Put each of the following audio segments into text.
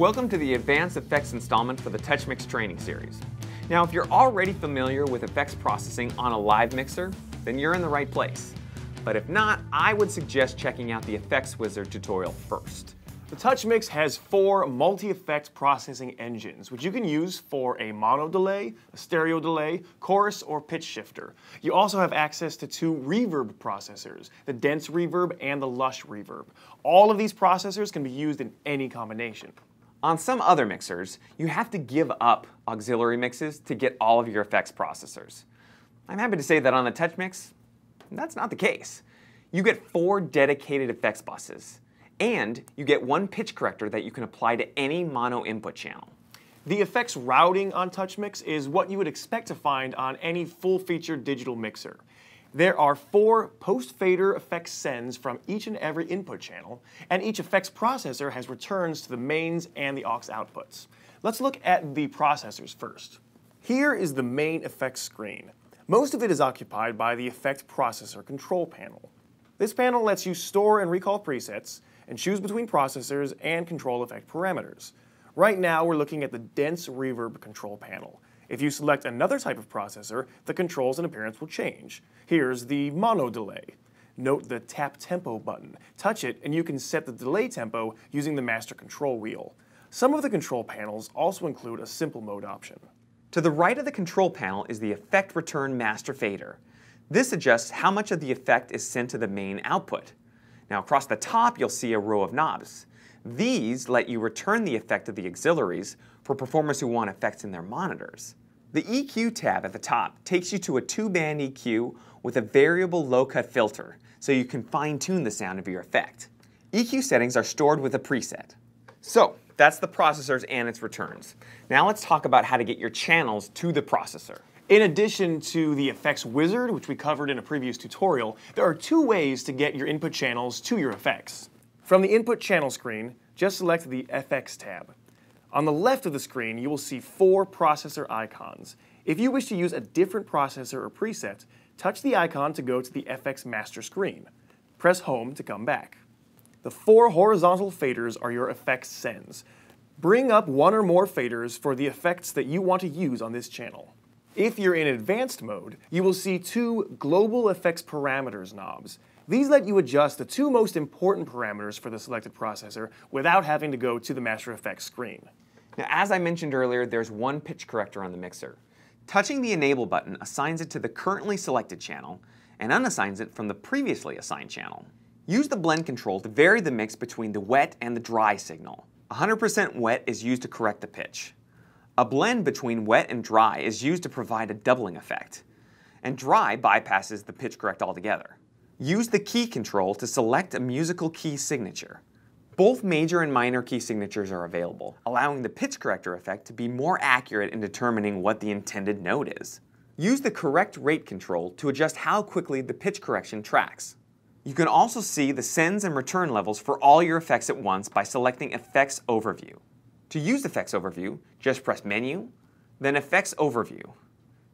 Welcome to the Advanced Effects installment for the TouchMix training series. Now, if you're already familiar with effects processing on a live mixer, then you're in the right place. But if not, I would suggest checking out the Effects Wizard tutorial first. The TouchMix has four multi-effect processing engines, which you can use for a mono delay, a stereo delay, chorus, or pitch shifter. You also have access to two reverb processors, the dense reverb and the lush reverb. All of these processors can be used in any combination. On some other mixers, you have to give up auxiliary mixes to get all of your effects processors. I'm happy to say that on the TouchMix, that's not the case. You get four dedicated effects buses and you get one pitch corrector that you can apply to any mono input channel. The effects routing on TouchMix is what you would expect to find on any full-featured digital mixer. There are four post-fader effects sends from each and every input channel, and each effects processor has returns to the mains and the aux outputs. Let's look at the processors first. Here is the main effects screen. Most of it is occupied by the effect processor control panel. This panel lets you store and recall presets, and choose between processors and control effect parameters. Right now, we're looking at the dense reverb control panel. If you select another type of processor, the controls and appearance will change. Here's the mono delay. Note the tap tempo button. Touch it and you can set the delay tempo using the master control wheel. Some of the control panels also include a simple mode option. To the right of the control panel is the Effect Return Master Fader. This adjusts how much of the effect is sent to the main output. Now across the top, you'll see a row of knobs. These let you return the effect of the auxiliaries for performers who want effects in their monitors. The EQ tab at the top takes you to a two-band EQ with a variable low-cut filter, so you can fine-tune the sound of your effect. EQ settings are stored with a preset. So, that's the processors and its returns. Now let's talk about how to get your channels to the processor. In addition to the effects wizard, which we covered in a previous tutorial, there are two ways to get your input channels to your effects. From the input channel screen, just select the FX tab. On the left of the screen, you will see four processor icons. If you wish to use a different processor or preset, touch the icon to go to the FX master screen. Press home to come back. The four horizontal faders are your effects sends. Bring up one or more faders for the effects that you want to use on this channel. If you're in advanced mode, you will see two Global Effects Parameters knobs. These let you adjust the two most important parameters for the selected processor without having to go to the Master Effects screen. Now, as I mentioned earlier, there's one pitch corrector on the mixer. Touching the Enable button assigns it to the currently selected channel and unassigns it from the previously assigned channel. Use the blend control to vary the mix between the wet and the dry signal. 100% wet is used to correct the pitch. A blend between wet and dry is used to provide a doubling effect, and dry bypasses the pitch correct altogether. Use the key control to select a musical key signature. Both major and minor key signatures are available, allowing the pitch corrector effect to be more accurate in determining what the intended note is. Use the correct rate control to adjust how quickly the pitch correction tracks. You can also see the sends and return levels for all your effects at once by selecting Effects Overview. To use Effects Overview, just press Menu, then Effects Overview.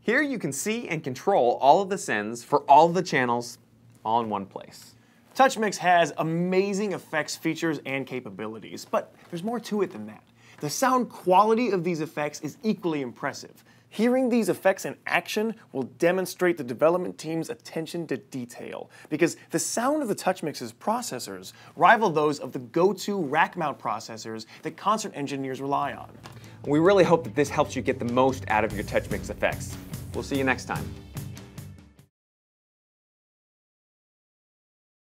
Here you can see and control all of the sends for all of the channels all in one place. TouchMix has amazing effects features and capabilities, but there's more to it than that. The sound quality of these effects is equally impressive. Hearing these effects in action will demonstrate the development team's attention to detail, because the sound of the TouchMix's processors rival those of the go-to rack mount processors that concert engineers rely on. We really hope that this helps you get the most out of your TouchMix effects. We'll see you next time.